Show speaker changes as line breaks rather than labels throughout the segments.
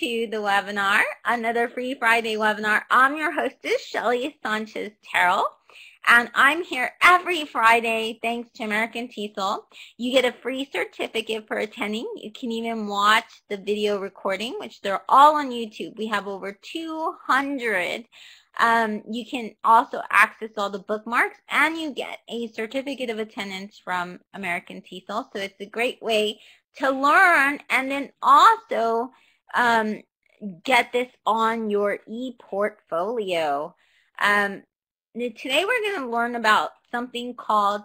to the webinar, another Free Friday webinar. I'm your hostess, Shelly Sanchez Terrell, and I'm here every Friday thanks to American TESOL. You get a free certificate for attending. You can even watch the video recording, which they're all on YouTube. We have over 200 um, you can also access all the bookmarks and you get a certificate of attendance from American TESOL. So it's a great way to learn and then also um, get this on your e-portfolio. Um, today we're going to learn about something called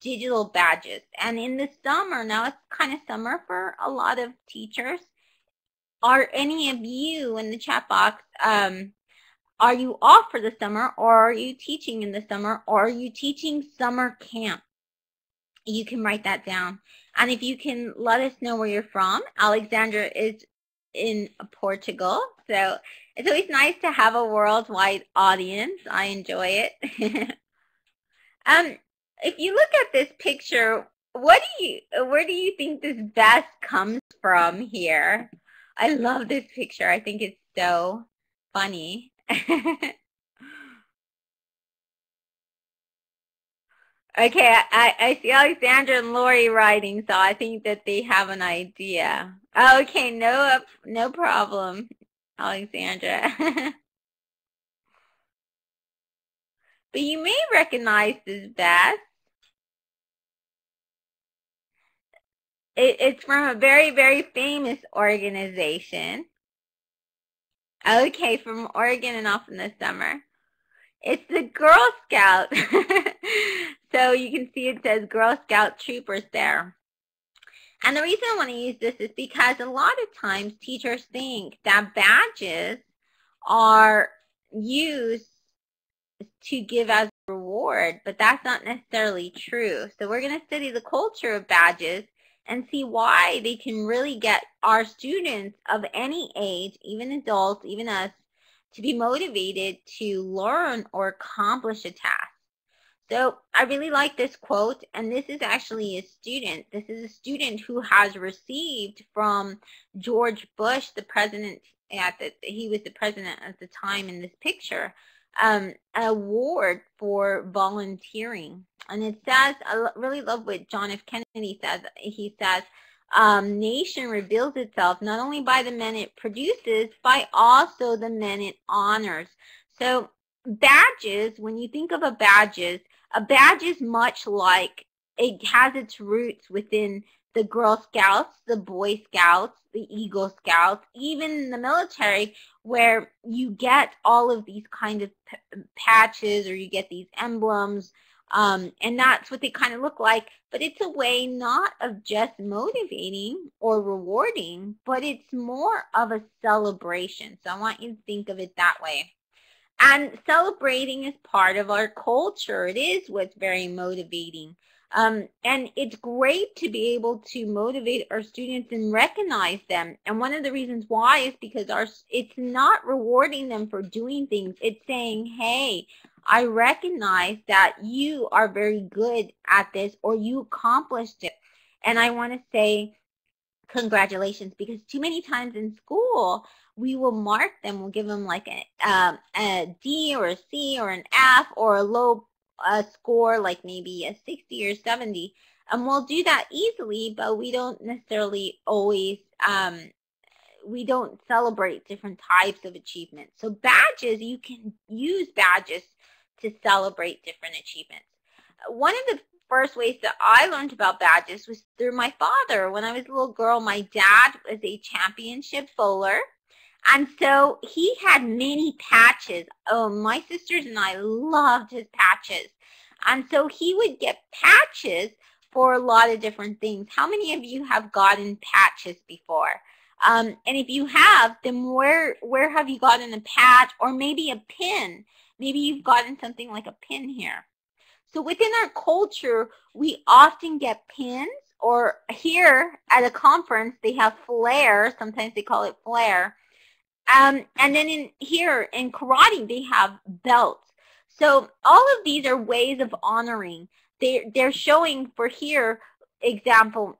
digital badges. And in the summer, now it's kind of summer for a lot of teachers. Are any of you in the chat box um, are you off for the summer or are you teaching in the summer or are you teaching summer camp? You can write that down. And if you can let us know where you're from, Alexandra is in Portugal. So it's always nice to have a worldwide audience. I enjoy it. um, if you look at this picture, what do you, where do you think this vest comes from here? I love this picture. I think it's so funny. Okay, I, I see Alexandra and Lori writing, so I think that they have an idea. Okay, no, no problem, Alexandra. but you may recognize this vest. It, it's from a very, very famous organization. Okay, from Oregon and off in the summer. It's the Girl Scout. so you can see it says Girl Scout Troopers there. And the reason I want to use this is because a lot of times teachers think that badges are used to give as a reward, but that's not necessarily true. So we're going to study the culture of badges and see why they can really get our students of any age, even adults, even us, to be motivated to learn or accomplish a task. So I really like this quote, and this is actually a student. This is a student who has received from George Bush, the president at the, he was the president at the time in this picture, um, an award for volunteering. And it says, I really love what John F. Kennedy says. He says, um, nation reveals itself not only by the men it produces, but also the men it honors. So badges, when you think of a badges, a badge is much like it has its roots within the Girl Scouts, the Boy Scouts, the Eagle Scouts, even the military, where you get all of these kind of patches or you get these emblems, um, and that's what they kind of look like. But it's a way not of just motivating or rewarding, but it's more of a celebration. So I want you to think of it that way. And celebrating is part of our culture. It is what's very motivating. Um, and it's great to be able to motivate our students and recognize them. And one of the reasons why is because our it's not rewarding them for doing things. It's saying, hey, I recognize that you are very good at this or you accomplished it. And I want to say congratulations because too many times in school, we will mark them, we'll give them like a, um, a D or a C or an F or a low a score like maybe a 60 or 70 and we'll do that easily but we don't necessarily always um, we don't celebrate different types of achievements. So badges you can use badges to celebrate different achievements. One of the first ways that I learned about badges was through my father. When I was a little girl my dad was a championship bowler and so he had many patches. Oh, my sisters and I loved his patches. And so he would get patches for a lot of different things. How many of you have gotten patches before? Um, and if you have, then where, where have you gotten a patch or maybe a pin? Maybe you've gotten something like a pin here. So within our culture, we often get pins or here at a conference, they have flair. Sometimes they call it flair. Um, and then in here in karate, they have belts. So all of these are ways of honoring. They, they're showing for here, example,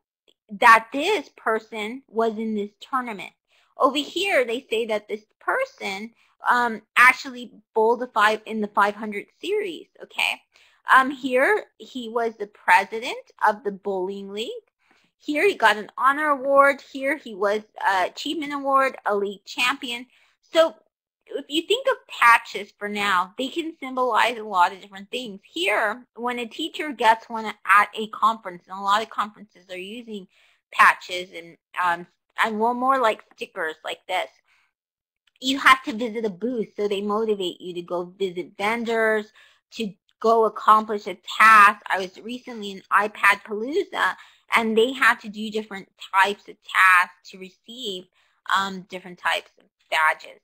that this person was in this tournament Over here, they say that this person um, actually bowled the five in the 500 series. Okay. Um, here he was the president of the bowling league. Here he got an honor award. Here he was achievement award, a league champion. So if you think of patches for now, they can symbolize a lot of different things. Here, when a teacher gets one at a conference, and a lot of conferences are using patches and um, and one more like stickers like this, you have to visit a booth. So they motivate you to go visit vendors, to go accomplish a task. I was recently in iPad Palooza, and they had to do different types of tasks to receive um, different types of badges.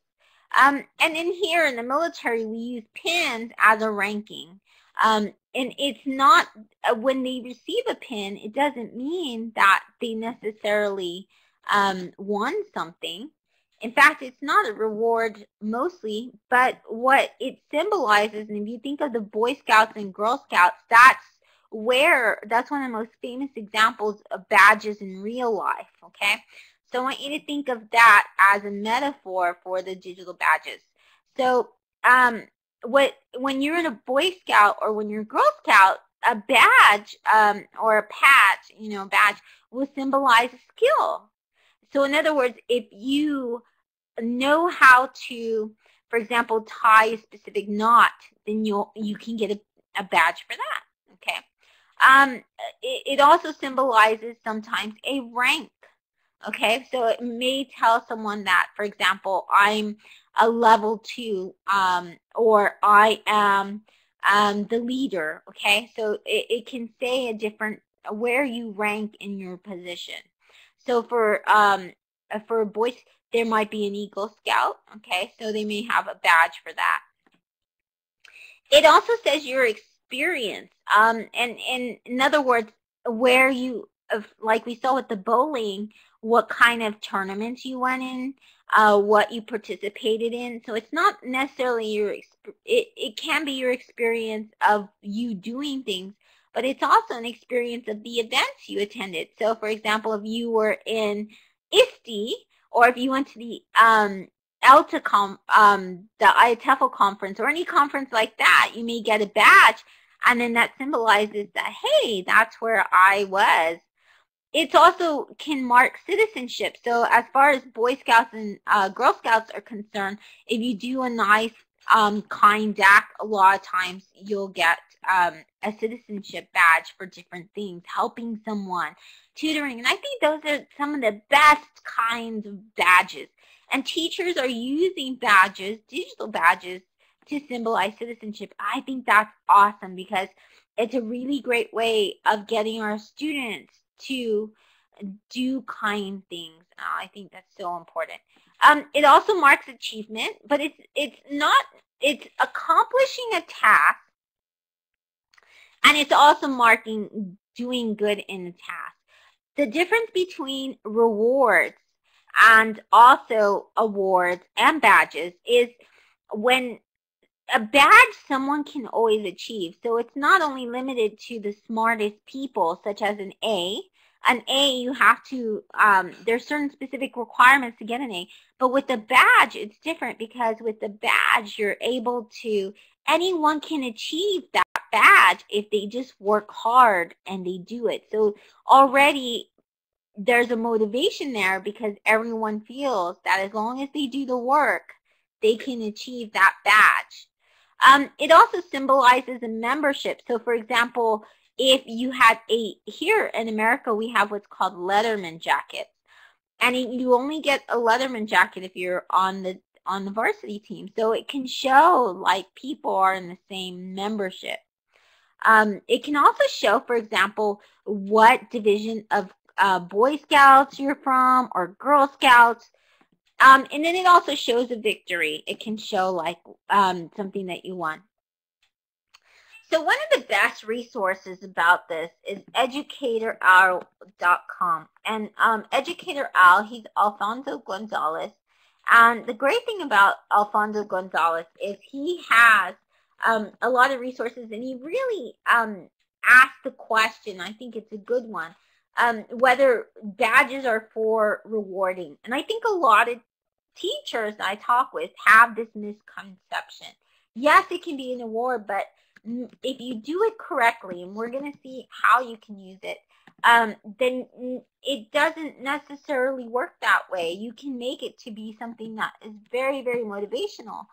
Um, and in here in the military, we use pins as a ranking. Um, and it's not, uh, when they receive a pin, it doesn't mean that they necessarily um, won something. In fact, it's not a reward mostly, but what it symbolizes, and if you think of the Boy Scouts and Girl Scouts, that's where, that's one of the most famous examples of badges in real life, okay? So I want you to think of that as a metaphor for the digital badges. So um, what when you're in a Boy Scout or when you're a Girl Scout, a badge um, or a patch, you know, badge will symbolize a skill. So in other words, if you know how to, for example, tie a specific knot, then you you can get a, a badge for that. Okay. Um, it, it also symbolizes sometimes a rank. Okay, so it may tell someone that, for example, I'm a level two um, or I am um, the leader. Okay, so it, it can say a different where you rank in your position. So for um, for boys, there might be an Eagle Scout. Okay, so they may have a badge for that. It also says your experience, um, and, and in other words, where you, like we saw with the bowling, what kind of tournaments you went in, uh, what you participated in. So it's not necessarily your, it, it can be your experience of you doing things, but it's also an experience of the events you attended. So for example, if you were in ISTE, or if you went to the um, ELTA, com, um, the IATEFL conference, or any conference like that, you may get a badge, and then that symbolizes that, hey, that's where I was It's also can mark citizenship. So as far as Boy Scouts and uh, Girl Scouts are concerned, if you do a nice um, kind act, a lot of times you'll get um, a citizenship badge for different things, helping someone, tutoring. And I think those are some of the best kinds of badges. And teachers are using badges, digital badges, to symbolize citizenship. I think that's awesome because it's a really great way of getting our students to do kind things. I think that's so important. Um, it also marks achievement, but it's it's not it's accomplishing a task, and it's also marking doing good in the task. The difference between rewards and also awards and badges is when a badge someone can always achieve. So it's not only limited to the smartest people, such as an A, an A, you have to, um, there's certain specific requirements to get an A. But with the badge, it's different because with the badge, you're able to, anyone can achieve that badge if they just work hard and they do it. So already there's a motivation there because everyone feels that as long as they do the work, they can achieve that badge. Um, it also symbolizes a membership. So for example, if you had a, here in America, we have what's called Letterman jackets. And you only get a Letterman jacket if you're on the on the varsity team. So it can show like people are in the same membership. Um, it can also show, for example, what division of uh, Boy Scouts you're from or Girl Scouts. Um, and then it also shows a victory. It can show like um, something that you won. So one of the best resources about this is educatorowl.com. And um, Educator Owl, he's Alfonso Gonzalez. And the great thing about Alfonso Gonzalez is he has um, a lot of resources and he really um, asked the question, I think it's a good one, um, whether badges are for rewarding. And I think a lot of teachers I talk with have this misconception. Yes, it can be an award, but if you do it correctly, and we're going to see how you can use it, um, then it doesn't necessarily work that way. You can make it to be something that is very, very motivational.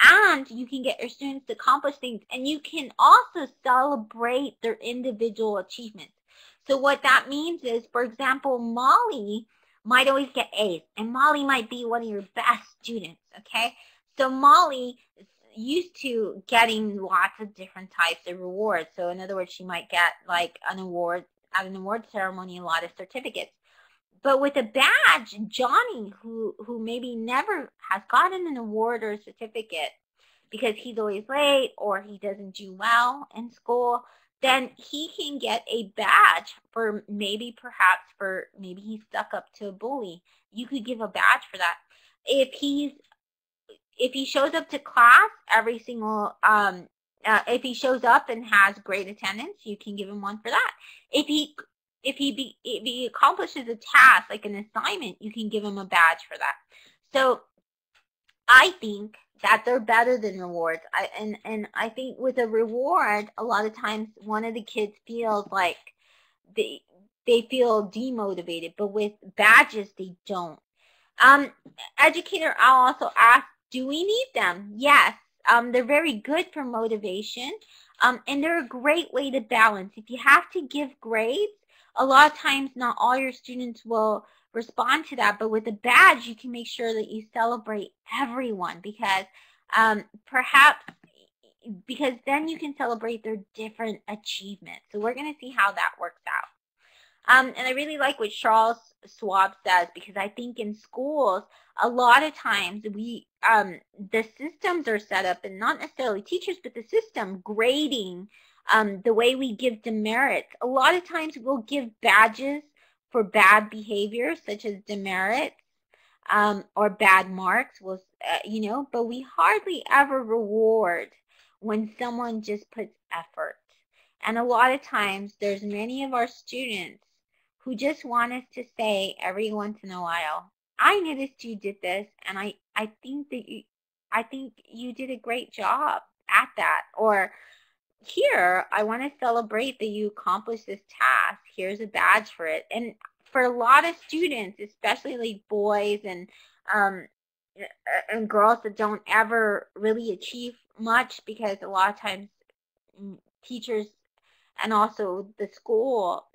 And you can get your students to accomplish things. And you can also celebrate their individual achievements. So what that means is, for example, Molly might always get A's. And Molly might be one of your best students, okay? So Molly is used to getting lots of different types of rewards. So in other words, she might get like an award at an award ceremony, a lot of certificates. But with a badge, Johnny, who who maybe never has gotten an award or a certificate because he's always late or he doesn't do well in school, then he can get a badge for maybe perhaps for maybe he stuck up to a bully. You could give a badge for that. If he's if he shows up to class every single um uh, if he shows up and has great attendance, you can give him one for that. If he if he be, if he accomplishes a task like an assignment, you can give him a badge for that. So I think that they're better than rewards. I and and I think with a reward, a lot of times one of the kids feels like they they feel demotivated, but with badges they don't. Um, educator, I'll also ask do we need them? Yes. Um, they're very good for motivation. Um, and they're a great way to balance. If you have to give grades, a lot of times not all your students will respond to that. But with a badge, you can make sure that you celebrate everyone because um, perhaps because then you can celebrate their different achievements. So we're going to see how that works out. Um, and I really like what Charles Schwab says because I think in schools, a lot of times we, um, the systems are set up and not necessarily teachers, but the system grading, um, the way we give demerits. A lot of times we'll give badges for bad behavior such as demerits um, or bad marks, was, uh, you know, but we hardly ever reward when someone just puts effort. And a lot of times there's many of our students who just want us to say every once in a while, I noticed you did this and I, I think that you I think you did a great job at that. Or here, I want to celebrate that you accomplished this task. Here's a badge for it. And for a lot of students, especially like boys and um, and girls that don't ever really achieve much because a lot of times mm, teachers and also the school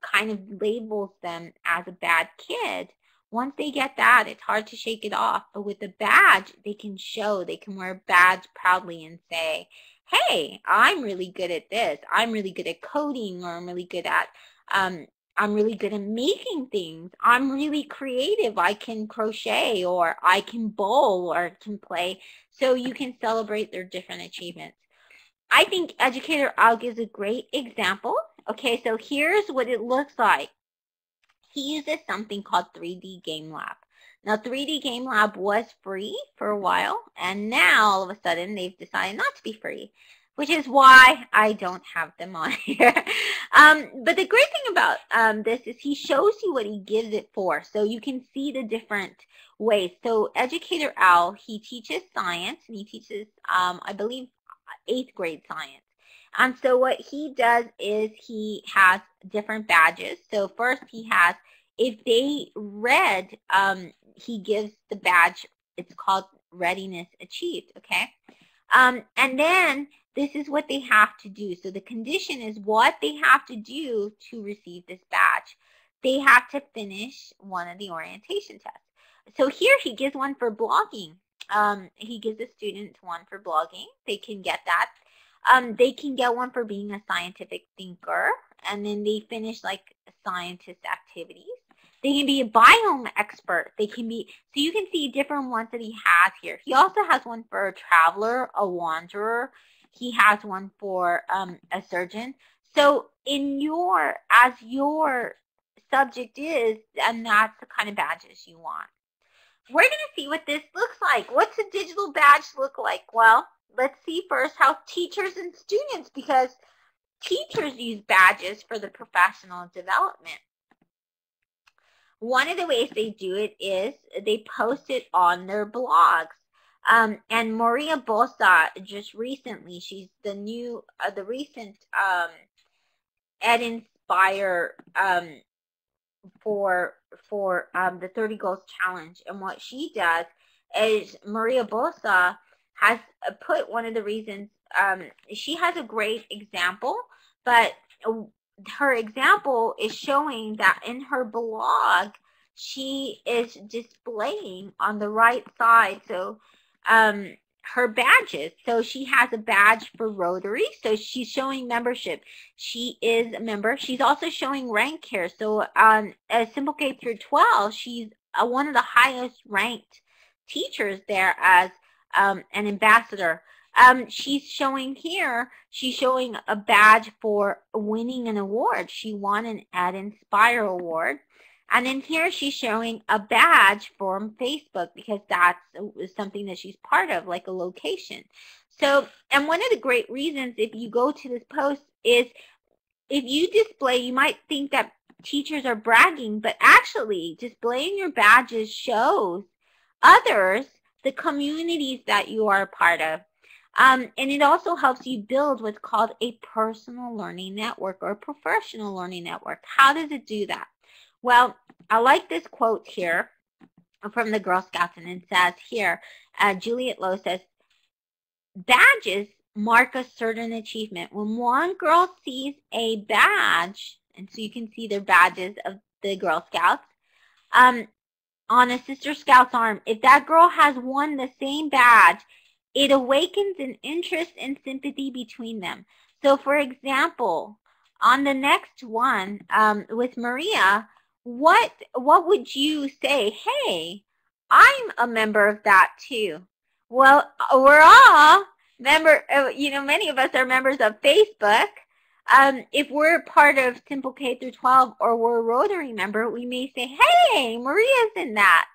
kind of labels them as a bad kid, once they get that, it's hard to shake it off. But with a badge, they can show, they can wear a badge proudly and say, hey, I'm really good at this. I'm really good at coding or I'm really good at, um, I'm really good at making things. I'm really creative. I can crochet or I can bowl or can play. So you can celebrate their different achievements. I think Educator Al is a great example Okay, so here's what it looks like. He uses something called 3D Game Lab. Now, 3D Game Lab was free for a while, and now all of a sudden they've decided not to be free, which is why I don't have them on here. um, but the great thing about um, this is he shows you what he gives it for, so you can see the different ways. So Educator Al, he teaches science, and he teaches, um, I believe, eighth grade science. And so what he does is he has different badges. So first he has, if they read, um, he gives the badge, it's called readiness achieved, okay? Um, and then this is what they have to do. So the condition is what they have to do to receive this badge. They have to finish one of the orientation tests. So here he gives one for blogging. Um, he gives the students one for blogging. They can get that um, they can get one for being a scientific thinker, and then they finish like scientist activities. They can be a biome expert. They can be, so you can see different ones that he has here. He also has one for a traveler, a wanderer. He has one for um, a surgeon. So in your, as your subject is, and that's the kind of badges you want. We're going to see what this looks like. What's a digital badge look like? Well, let's see first how teachers and students, because teachers use badges for the professional development. One of the ways they do it is they post it on their blogs. Um, and Maria Bosa just recently, she's the new, uh, the recent um, Ed Inspire um, for for um, the 30 Goals Challenge. And what she does is Maria Bosa has uh, put one of the reasons, um, she has a great example, but her example is showing that in her blog, she is displaying on the right side. So um, her badges. So she has a badge for Rotary. So she's showing membership. She is a member. She's also showing rank here. So um, as Simple K through 12, she's uh, one of the highest ranked teachers there as um, an ambassador. Um, she's showing here, she's showing a badge for winning an award. She won an Ed Inspire Award. And then here she's showing a badge from Facebook because that's something that she's part of, like a location. So, and one of the great reasons if you go to this post is if you display, you might think that teachers are bragging, but actually displaying your badges shows others the communities that you are a part of. Um, and it also helps you build what's called a personal learning network or professional learning network. How does it do that? Well, I like this quote here from the Girl Scouts, and it says here, uh, Juliette Low says, badges mark a certain achievement. When one girl sees a badge, and so you can see their badges of the Girl Scouts, um, on a Sister Scout's arm, if that girl has won the same badge, it awakens an interest and sympathy between them. So for example, on the next one um, with Maria, what what would you say? Hey, I'm a member of that too. Well, we're all member. Uh, you know, many of us are members of Facebook. Um, if we're part of Simple K through 12 or we're a Rotary member, we may say, "Hey, Maria's in that.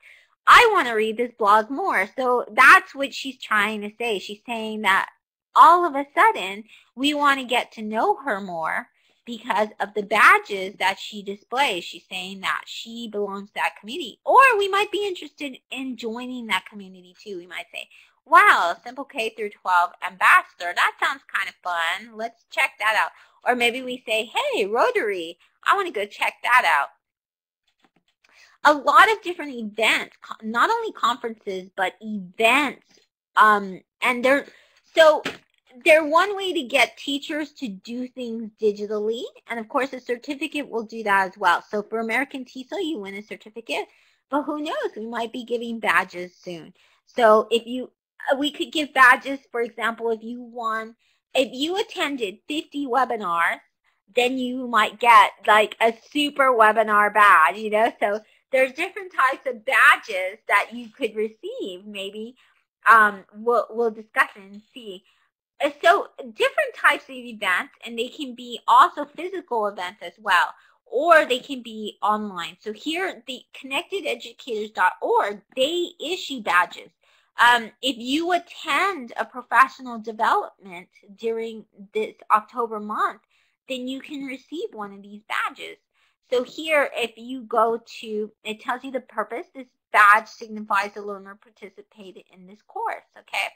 I want to read this blog more." So that's what she's trying to say. She's saying that all of a sudden we want to get to know her more because of the badges that she displays. She's saying that she belongs to that community. Or we might be interested in joining that community too. We might say, wow, Simple K through 12 ambassador, that sounds kind of fun. Let's check that out. Or maybe we say, hey, Rotary, I want to go check that out. A lot of different events, not only conferences, but events. Um, and they're, so they're one way to get teachers to do things digitally. And of course, a certificate will do that as well. So for American TESOL, you win a certificate. But who knows? We might be giving badges soon. So if you, uh, we could give badges, for example, if you won, if you attended 50 webinars, then you might get like a super webinar badge, you know? So there's different types of badges that you could receive. Maybe um, we'll, we'll discuss and see. Uh, so different types of events, and they can be also physical events as well, or they can be online. So here, the connectededucators.org, they issue badges. Um, if you attend a professional development during this October month, then you can receive one of these badges. So here, if you go to, it tells you the purpose. This badge signifies the learner participated in this course, okay?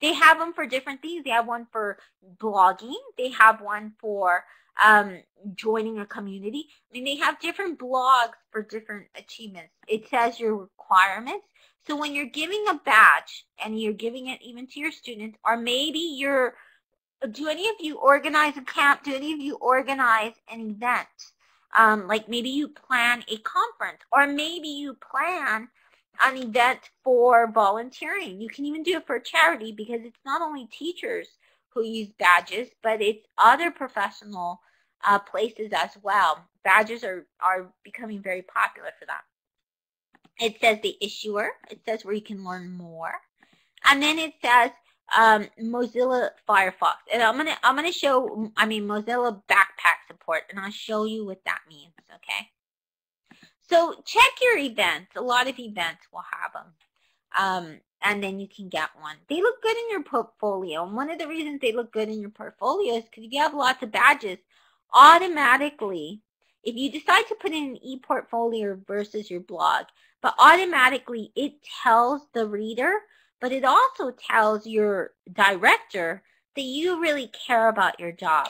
They have them for different things. They have one for blogging. They have one for um, joining a community. I mean, they have different blogs for different achievements. It says your requirements. So when you're giving a badge and you're giving it even to your students, or maybe you're, do any of you organize a camp? Do any of you organize an event? Um, like maybe you plan a conference, or maybe you plan an event for volunteering. You can even do it for charity because it's not only teachers who use badges, but it's other professional uh, places as well. Badges are, are becoming very popular for that. It says the issuer. It says where you can learn more. And then it says um, Mozilla Firefox. And I'm gonna I'm gonna show I mean Mozilla backpack support and I'll show you what that means, okay? So check your events. A lot of events will have them. Um, and then you can get one. They look good in your portfolio. And one of the reasons they look good in your portfolio is because if you have lots of badges, automatically, if you decide to put in an e-portfolio versus your blog, but automatically it tells the reader, but it also tells your director that you really care about your job.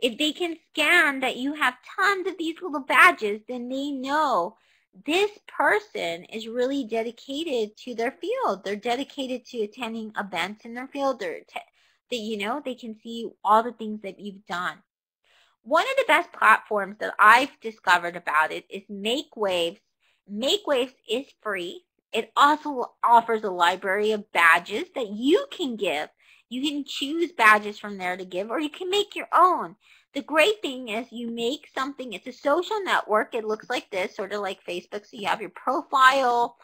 If they can scan that you have tons of these little badges, then they know this person is really dedicated to their field. They're dedicated to attending events in their field. That you know they can see all the things that you've done. One of the best platforms that I've discovered about it is MakeWaves. MakeWaves is free. It also offers a library of badges that you can give. You can choose badges from there to give, or you can make your own. The great thing is you make something, it's a social network. It looks like this, sort of like Facebook. So you have your profile,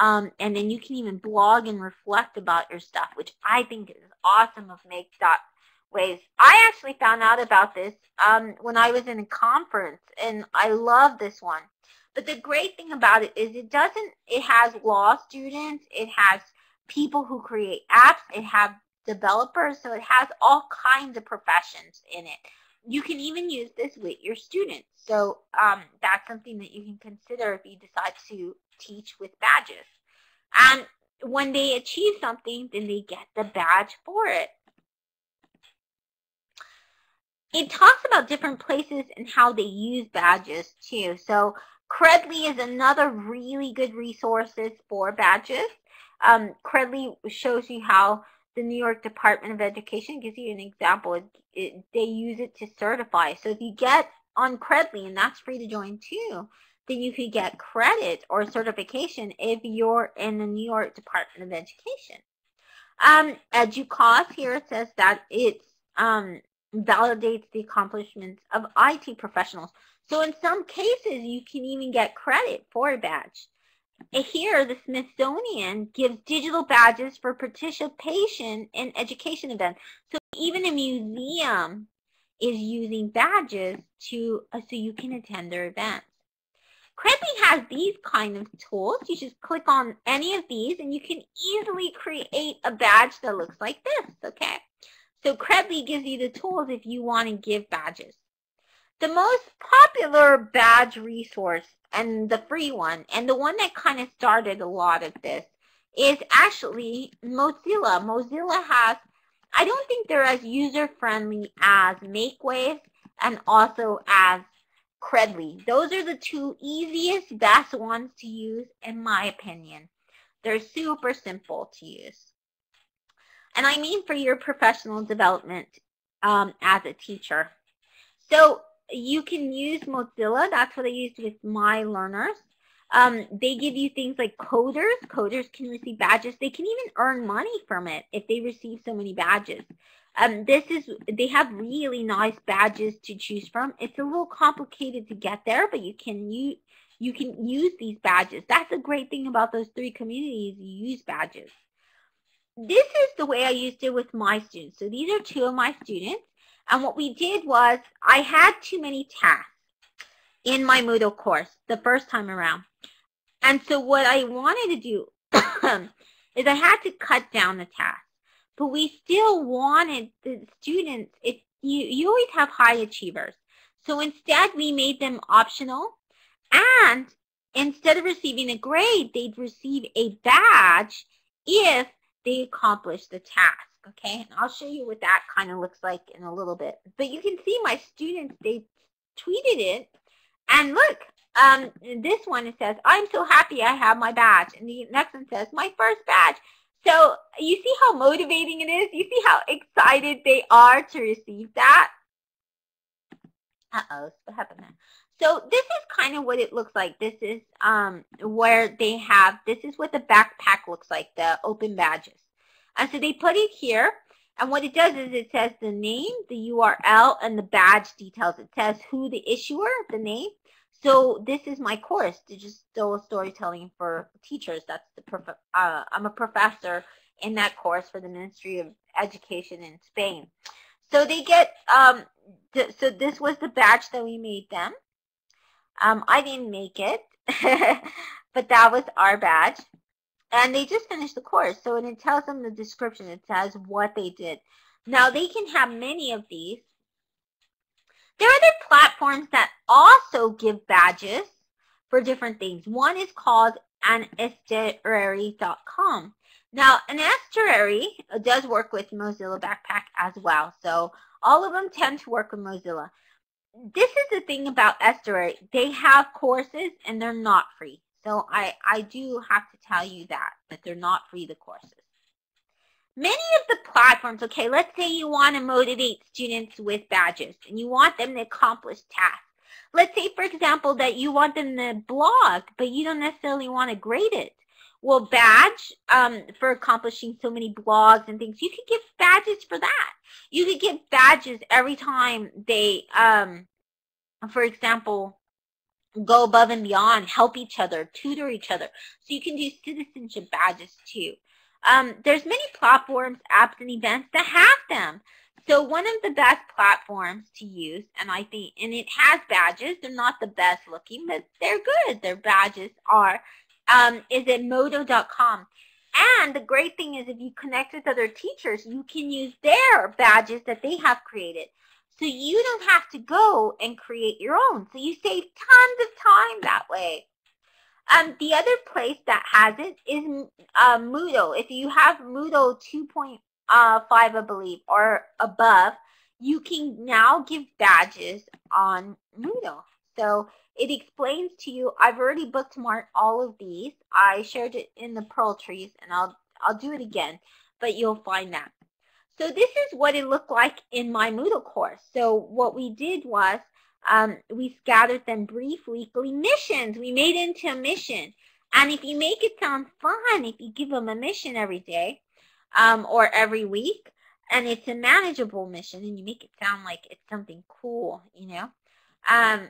um, and then you can even blog and reflect about your stuff, which I think is awesome of Make Waves. I actually found out about this um, when I was in a conference, and I love this one. But the great thing about it is it doesn't, it has law students, it has people who create apps, it has developers, so it has all kinds of professions in it you can even use this with your students. So um, that's something that you can consider if you decide to teach with badges. And when they achieve something, then they get the badge for it. It talks about different places and how they use badges too. So Credly is another really good resources for badges. Um, Credly shows you how the New York Department of Education gives you an example. It, it, they use it to certify. So if you get on Credly, and that's free to join too, then you could get credit or certification if you're in the New York Department of Education. Um, EDUCAUSE here says that it um, validates the accomplishments of IT professionals. So in some cases, you can even get credit for a badge. Here, the Smithsonian gives digital badges for participation in education events. So even a museum is using badges to uh, so you can attend their events. Credly has these kind of tools. You just click on any of these and you can easily create a badge that looks like this, okay? So Credly gives you the tools if you want to give badges. The most popular badge resource and the free one, and the one that kind of started a lot of this, is actually Mozilla. Mozilla has, I don't think they're as user-friendly as MakeWave and also as Credly. Those are the two easiest, best ones to use, in my opinion. They're super simple to use. And I mean for your professional development um, as a teacher. So you can use Mozilla. That's what I used with my learners. Um, they give you things like coders. Coders can receive badges. They can even earn money from it if they receive so many badges. Um, this is, they have really nice badges to choose from. It's a little complicated to get there, but you can use, you can use these badges. That's a great thing about those three communities. You use badges. This is the way I used it with my students. So these are two of my students. And what we did was I had too many tasks in my Moodle course the first time around. And so what I wanted to do is I had to cut down the tasks. But we still wanted the students, if you, you always have high achievers. So instead we made them optional and instead of receiving a grade, they'd receive a badge if they accomplished the task okay? And I'll show you what that kind of looks like in a little bit. But you can see my students, they tweeted it. And look, um, this one it says, I'm so happy I have my badge. And the next one says, my first badge. So you see how motivating it is? You see how excited they are to receive that? Uh-oh, what happened there? So this is kind of what it looks like. This is um, where they have, this is what the backpack looks like, the open badges. And so they put it here. And what it does is it says the name, the URL, and the badge details. It says who the issuer, the name. So this is my course, digital storytelling for teachers. That's the prof uh, I'm a professor in that course for the Ministry of Education in Spain. So they get, um, th so this was the badge that we made them. Um, I didn't make it, but that was our badge. And they just finished the course. So when it tells them the description, it says what they did. Now they can have many of these. There are other platforms that also give badges for different things. One is called anestuary.com. Now, an estuary does work with Mozilla Backpack as well. So all of them tend to work with Mozilla. This is the thing about estuary. They have courses and they're not free. So I, I do have to tell you that, that they're not free, the courses. Many of the platforms, okay, let's say you want to motivate students with badges and you want them to accomplish tasks. Let's say, for example, that you want them to blog, but you don't necessarily want to grade it. Well, badge um, for accomplishing so many blogs and things, you could give badges for that. You could give badges every time they, um, for example, go above and beyond, help each other, tutor each other. So you can do citizenship badges too. Um, there's many platforms, apps, and events that have them. So one of the best platforms to use, and I think, and it has badges. They're not the best looking, but they're good. Their badges are, um, is Edmodo.com. And the great thing is if you connect with other teachers, you can use their badges that they have created. So you don't have to go and create your own. So you save tons of time that way. Um, the other place that has it is uh, Moodle. If you have Moodle 2.5, I believe, or above, you can now give badges on Moodle. So it explains to you, I've already bookmarked all of these. I shared it in the Pearltrees, and I'll, I'll do it again, but you'll find that. So this is what it looked like in my Moodle course. So what we did was um, we scattered them brief weekly missions. We made it into a mission. And if you make it sound fun, if you give them a mission every day um, or every week, and it's a manageable mission, and you make it sound like it's something cool, you know, um,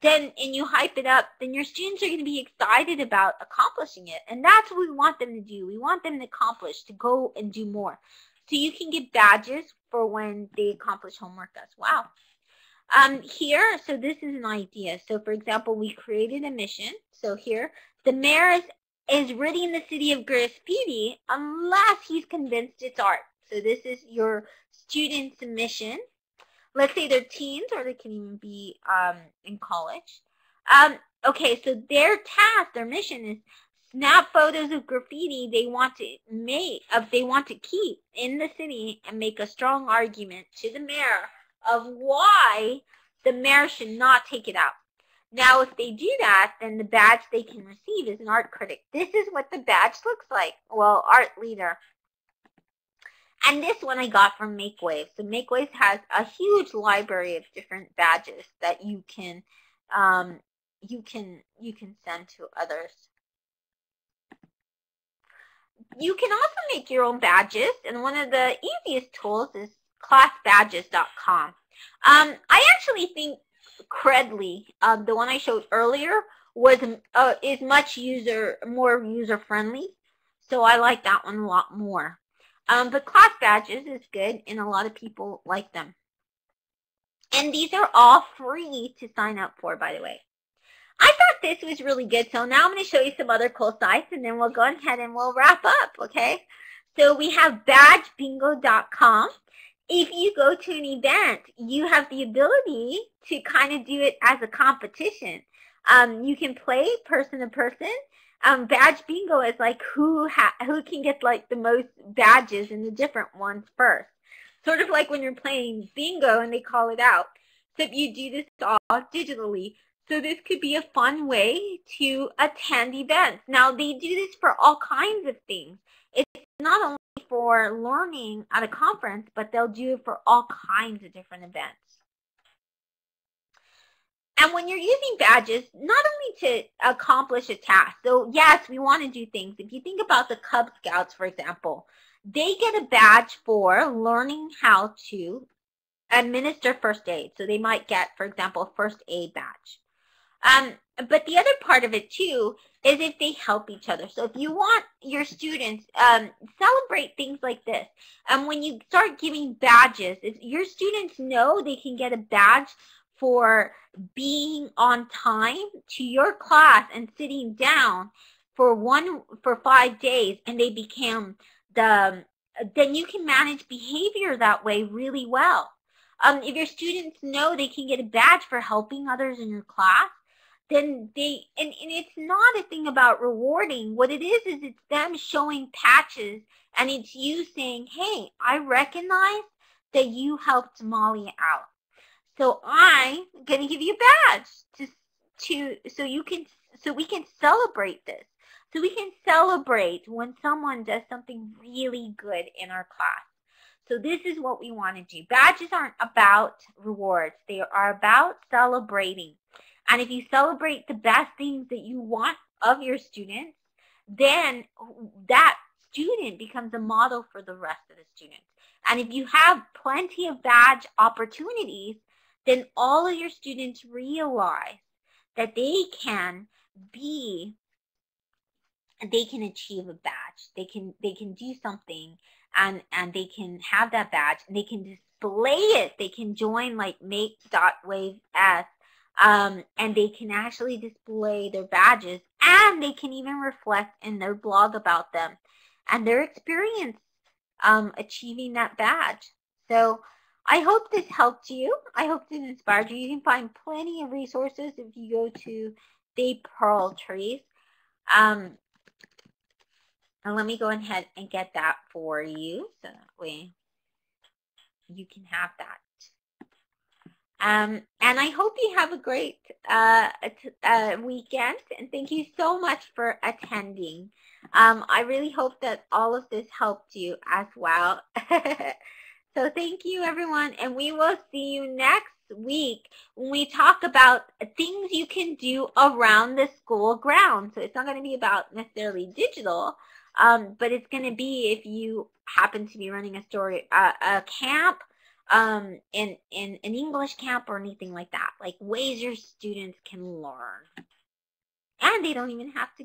then and you hype it up, then your students are going to be excited about accomplishing it. And that's what we want them to do. We want them to accomplish, to go and do more. So you can get badges for when they accomplish homework as well. Um, here, so this is an idea. So for example, we created a mission. So here, the mayor is, is ridding the city of graffiti unless he's convinced it's art. So this is your student's mission. Let's say they're teens or they can even be um, in college. Um, okay, so their task, their mission is snap photos of graffiti they want to make, of they want to keep in the city and make a strong argument to the mayor of why the mayor should not take it out. Now, if they do that, then the badge they can receive is an art critic. This is what the badge looks like. Well, art leader. And this one I got from MakeWave. So MakeWave has a huge library of different badges that you can um, you can you can send to others. You can also make your own badges, and one of the easiest tools is classbadges.com. Um, I actually think Credly, um, the one I showed earlier, was uh, is much user more user friendly, so I like that one a lot more. Um, but class badges is good, and a lot of people like them. And these are all free to sign up for, by the way. I thought this was really good, so now I'm going to show you some other cool sites, and then we'll go ahead and we'll wrap up, okay? So we have badgebingo.com. If you go to an event, you have the ability to kind of do it as a competition. Um, you can play person to person. Um, badge bingo is like who who can get like the most badges and the different ones first. Sort of like when you're playing bingo and they call it out. Except you do this all digitally. So this could be a fun way to attend events. Now they do this for all kinds of things. It's not only for learning at a conference, but they'll do it for all kinds of different events. And when you're using badges, not only to accomplish a task, so yes, we want to do things. If you think about the Cub Scouts, for example, they get a badge for learning how to administer first aid. So they might get, for example, a first aid badge. Um, but the other part of it too is if they help each other. So if you want your students, um, celebrate things like this. And um, when you start giving badges, if your students know they can get a badge for being on time to your class and sitting down for one for five days and they became the then you can manage behavior that way really well. Um, if your students know they can get a badge for helping others in your class, then they and, and it's not a thing about rewarding. What it is is it's them showing patches and it's you saying, hey, I recognize that you helped Molly out. So I'm gonna give you a badge to to so you can so we can celebrate this. So we can celebrate when someone does something really good in our class. So this is what we want to do. Badges aren't about rewards. They are about celebrating. And if you celebrate the best things that you want of your students, then that student becomes a model for the rest of the students. And if you have plenty of badge opportunities, then all of your students realize that they can be they can achieve a badge. They can they can do something and and they can have that badge and they can display it. They can join like make.wave s um, and they can actually display their badges and they can even reflect in their blog about them and their experience um, achieving that badge. So I hope this helped you. I hope this inspired you. You can find plenty of resources if you go to the Pearltrees. Um, and let me go ahead and get that for you so that way you can have that. Um, and I hope you have a great uh, uh, weekend and thank you so much for attending. Um, I really hope that all of this helped you as well. so thank you everyone and we will see you next week when we talk about things you can do around the school ground. So it's not going to be about necessarily digital, um, but it's going to be if you happen to be running a story, uh, a camp, um, in, in an English camp or anything like that, like ways your students can learn. And they don't even have to